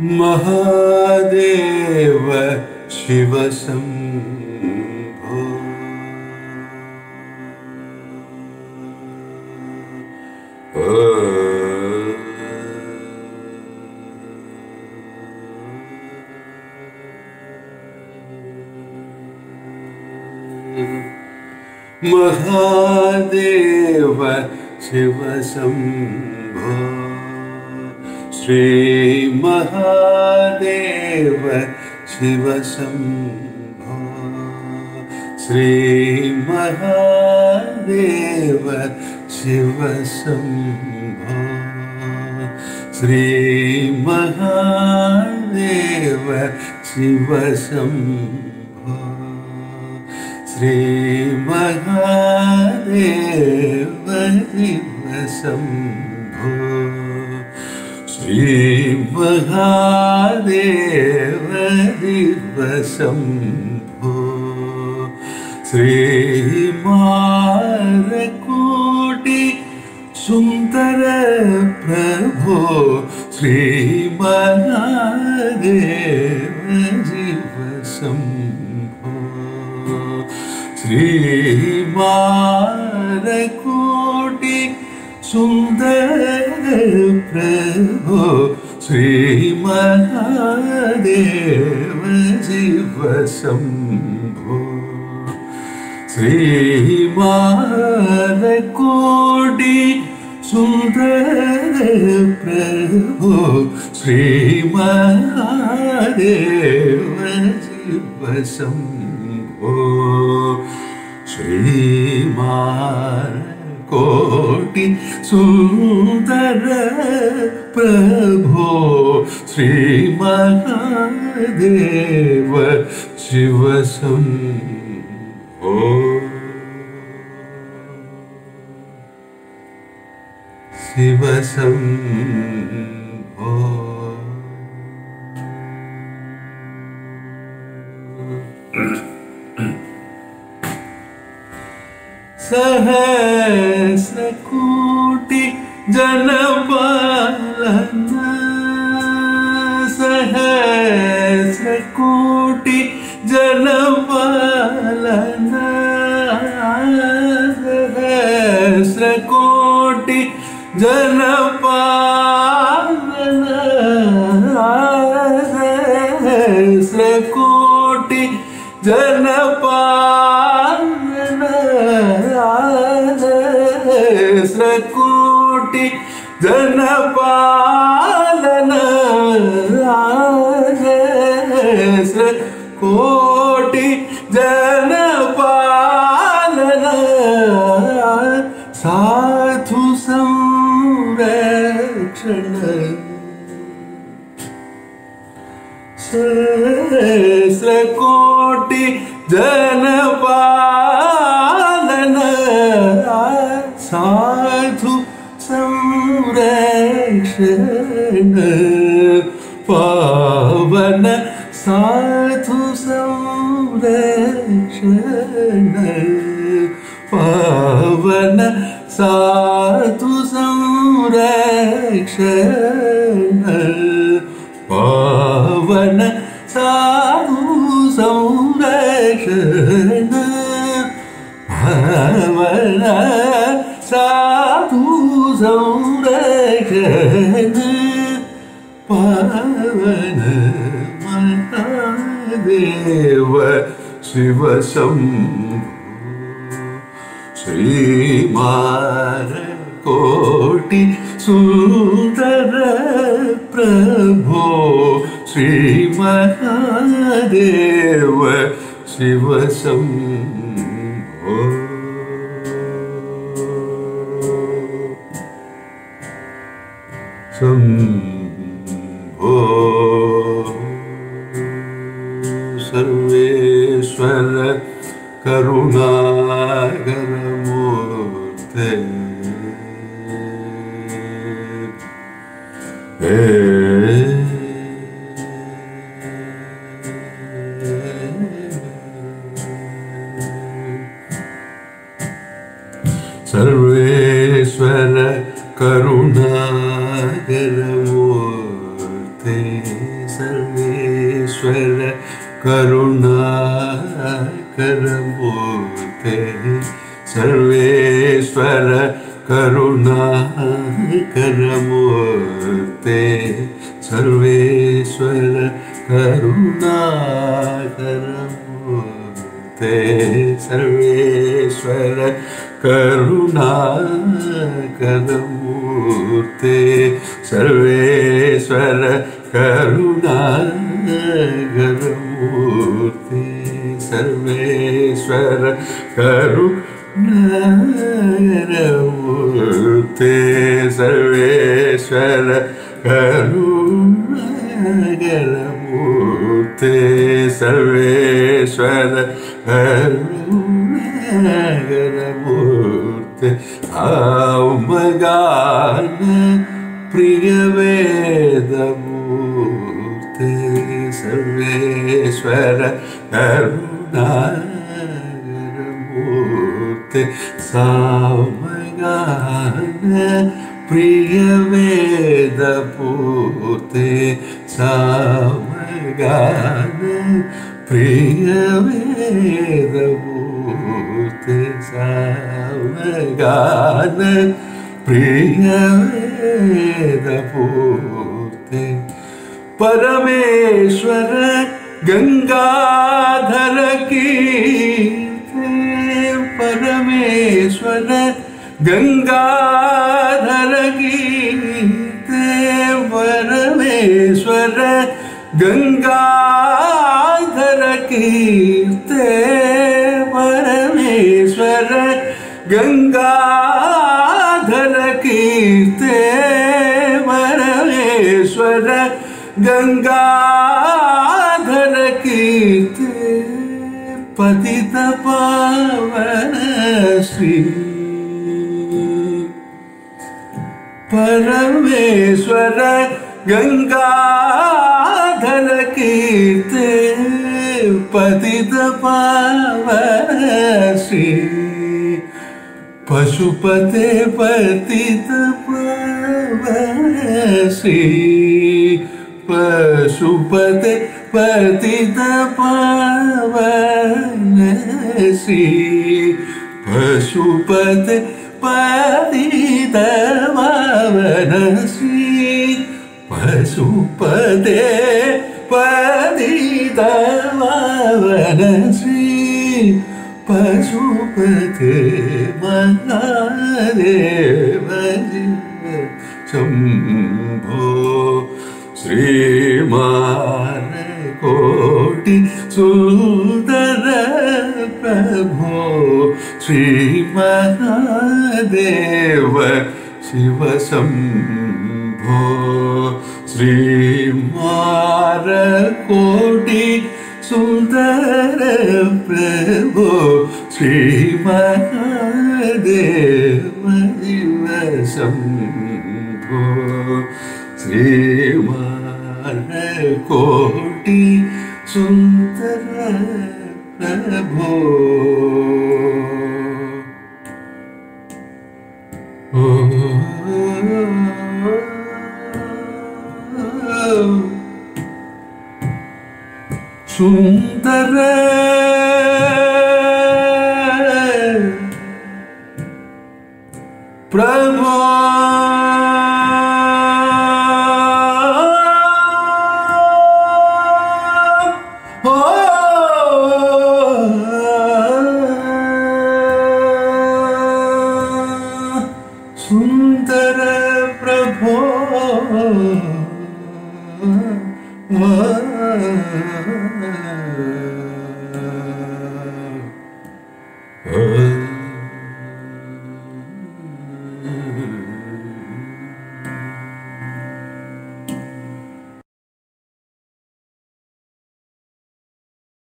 महादेव शिवशम्भो महादेव शिवशम्भो श्री महादेव शिव शम्भो। श्री महादेव शिव शम्भो। श्री महादेव शिव शम्भो। श्री महादेव शिव शम्भो। ശ്രീ മഹാദേവ ദിവശംഭോ ശ്രീമാരക്കോടി സുന്ദര പ്രഭോ ശ്രീ മഹാദേവ ദിവശംഭോ ശ്രീമാരക്കോടി സുന്ദര പ്രഭു ശ്രീമഹാദേവ ശിവശംഭു ശ്രീമാലക്കോടി സുന്ദര പ്രഭു ശ്രീമഹാദേവ ശിവശംഭു ശ്രീമാ कोटि सुंदर प्रभो श्री महादेव शिव हो शिव शंभो सहस्रकोटि जनपालन सहस्रकोटि जनपालन सहस्रकोटि जनपालन कोटि धन पालन कोटि धन पालन साधु संरक्षण। श्रेष्ठ कोटि जन पालन ಶರಣ ಪಾವನ ಸಾಧು ಸಂರಕ್ಷಣ ಪಾವನ ಸಾಧು ಸಂರಕ್ಷಣ ಪಾವನ ಸಾಧು ಸಂರಕ್ಷಣ ಪಾವನ പരന പാവന മഹാദേവ ശിവശം ശ്രീമാരകോട്ടി സുന്ദര പ്രഭോ. ശ്രീ മഹാദേവ ശിവശം शम्भो सर्वेश्वर करुणाकरमूर्ते सर्वेश्वर करुणाकरमूर्ते करुणाकरमूर्ते सर्वेश्वर करुणाकरमूर्ते सर्वेश्वर करुणाकरमूर्ते सर्वेश्वर करुणाकरमूर्ते सर्वेश्वर करुणाकरमूर्ते സർവേശ്വര കരുണരൂർത്തേ സർവേശ്വര കരുണരൂർത്തേ സർവേശ്വര കരുണരൂർത്തേ ആവുമകാന പ്രിയവേദമൂർത്തേ സർവേശ്വര കരുണ താരമൂർത്തി സാമഗാന പ്രിയവേദപൂർത്തി സാമഗാന പ്രിയവേദപൂർത്തി സാമഗാന പ്രിയവേദപൂർത്തി പരമേശ്വര गंगाधर की परमेश्वर। गंगाधर कीर्ते परमेश्वर। गंगाधर की परमेश्वर। गंगाधर की परमेश्वर। गंगाधर पतित पावन श्री। परमेश्वर गंगाधर कीर्ते पतित पावन श्री। पशुपते पतित पावन श्री। पशुपते पतित पावन മനസ്സി പശുപത പതിതമാവനസി പശുപതേ പതിതമാവനസി പശുപതേ മഹാദേവജി. ശംഭോ ശ്രീമാന കോട്ടി സൂ प्रभो श्रीमहादेव शिवशम्भो श्रीमारकोटि सुन्दर प्रभो श्रीमहादेव शिवशम्भो श्रीमारकोटि सुन्दर Prabhu love.